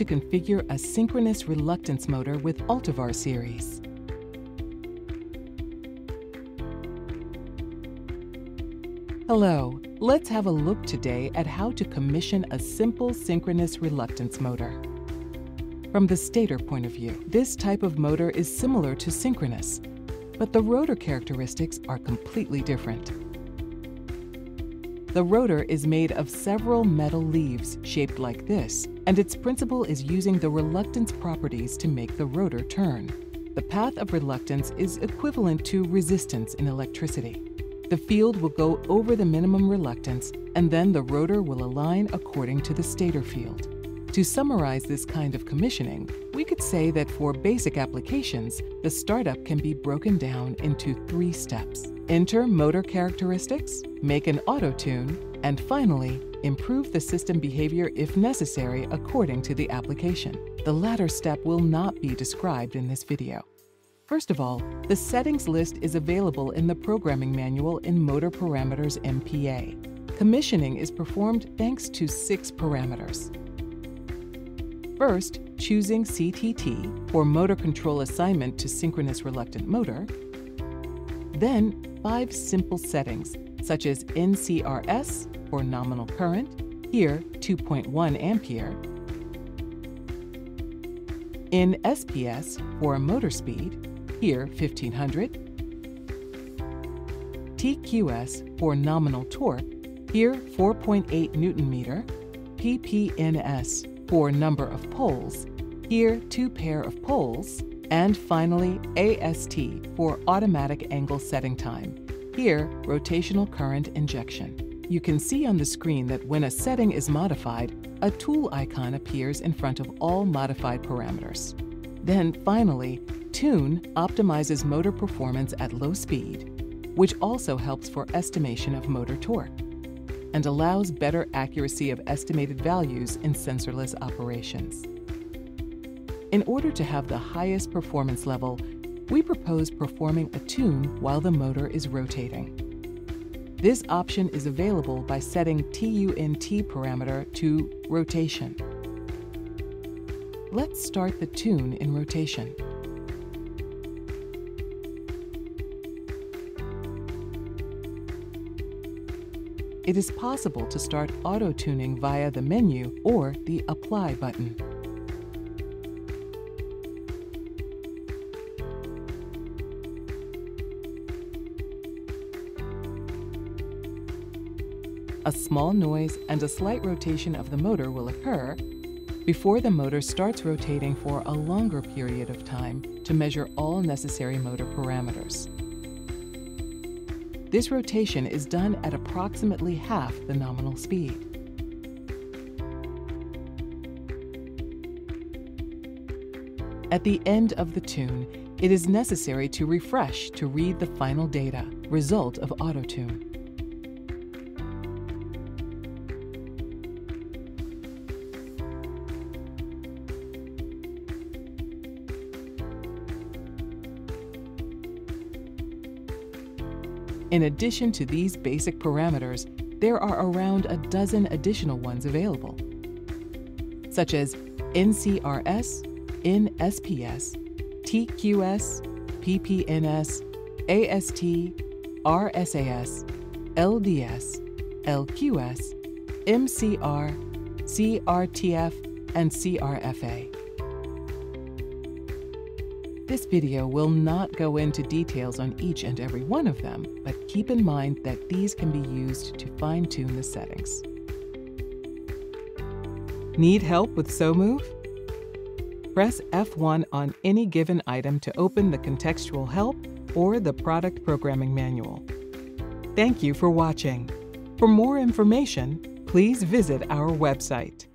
to configure a synchronous reluctance motor with Altivar series. Hello, let's have a look today at how to commission a simple synchronous reluctance motor. From the stator point of view, this type of motor is similar to synchronous, but the rotor characteristics are completely different. The rotor is made of several metal leaves shaped like this, and its principle is using the reluctance properties to make the rotor turn. The path of reluctance is equivalent to resistance in electricity. The field will go over the minimum reluctance, and then the rotor will align according to the stator field. To summarize this kind of commissioning, we could say that for basic applications, the startup can be broken down into three steps. Enter motor characteristics, make an auto tune, and finally, improve the system behavior if necessary according to the application. The latter step will not be described in this video. First of all, the settings list is available in the programming manual in Motor Parameters MPA. Commissioning is performed thanks to six parameters. First, choosing CTT for motor control assignment to synchronous reluctant motor. Then, five simple settings, such as NCRS for nominal current, here 2.1 ampere, NSPS for motor speed, here 1500, TQS for nominal torque, here 4.8 Newton meter, PPNS for number of poles, here two pair of poles, and finally AST for automatic angle setting time, here rotational current injection. You can see on the screen that when a setting is modified, a tool icon appears in front of all modified parameters. Then finally, Tune optimizes motor performance at low speed, which also helps for estimation of motor torque, and allows better accuracy of estimated values in sensorless operations. In order to have the highest performance level, we propose performing a tune while the motor is rotating. This option is available by setting TUNT parameter to rotation. Let's start the tune in rotation. It is possible to start auto-tuning via the menu or the Apply button. A small noise and a slight rotation of the motor will occur before the motor starts rotating for a longer period of time to measure all necessary motor parameters. This rotation is done at approximately half the nominal speed. At the end of the tune, it is necessary to refresh to read the final data, result of auto-tune. In addition to these basic parameters, there are around a dozen additional ones available, such as NCRS, NSPS, TQS, PPNS, AST, RSAS, LDS, LQS, MCR, CRTF, and CRFA. This video will not go into details on each and every one of them, but keep in mind that these can be used to fine-tune the settings. Need help with SoMove? Press F1 on any given item to open the contextual help or the product programming manual. Thank you for watching. For more information, please visit our website.